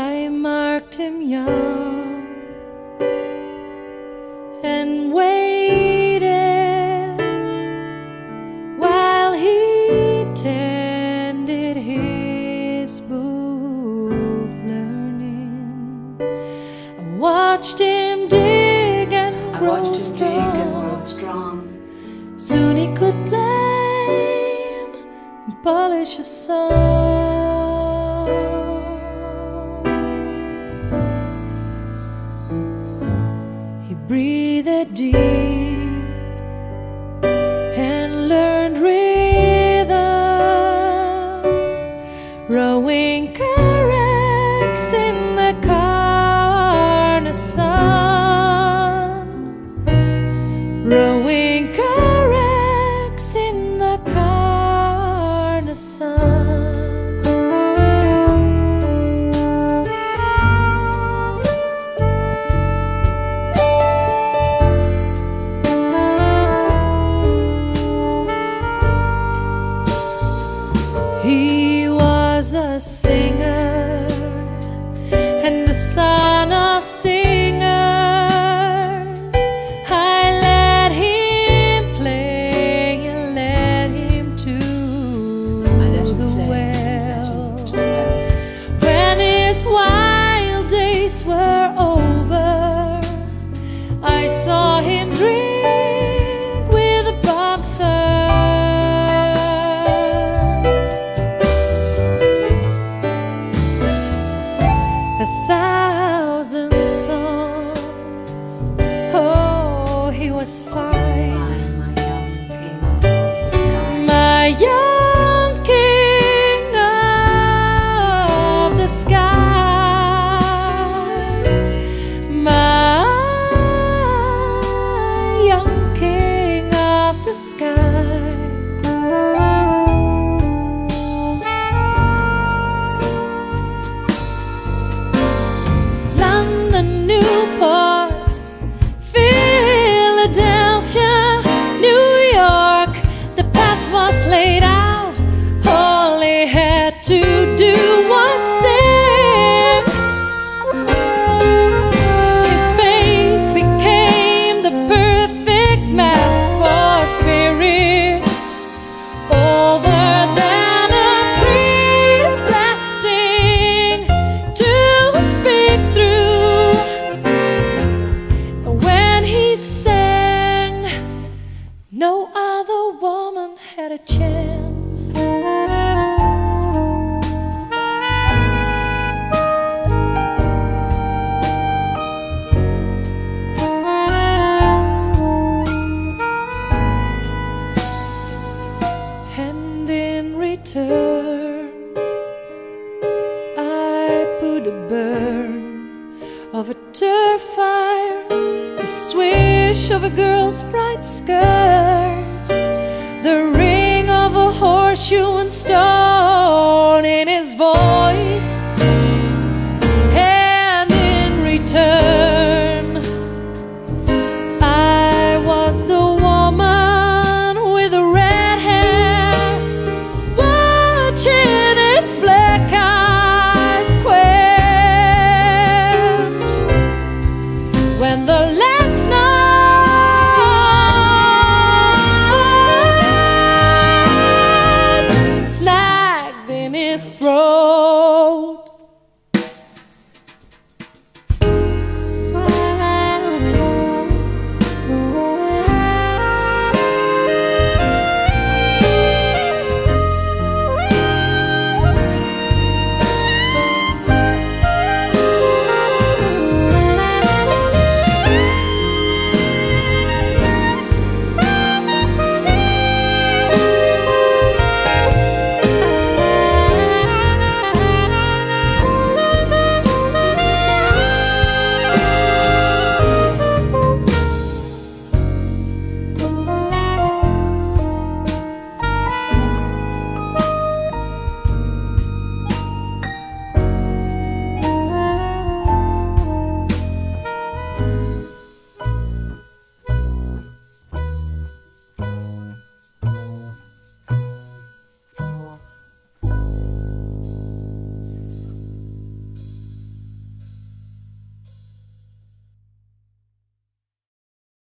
I marked him young and waited while he tended his book learning. I watched him dig and grow, I strong. Dig and grow strong. Soon he could play and polish a song. breathe it deep. He was a Chance, and in return I put a burn of a turf fire The swish of a girl's bright skirt The horseshoe and stone in his voice.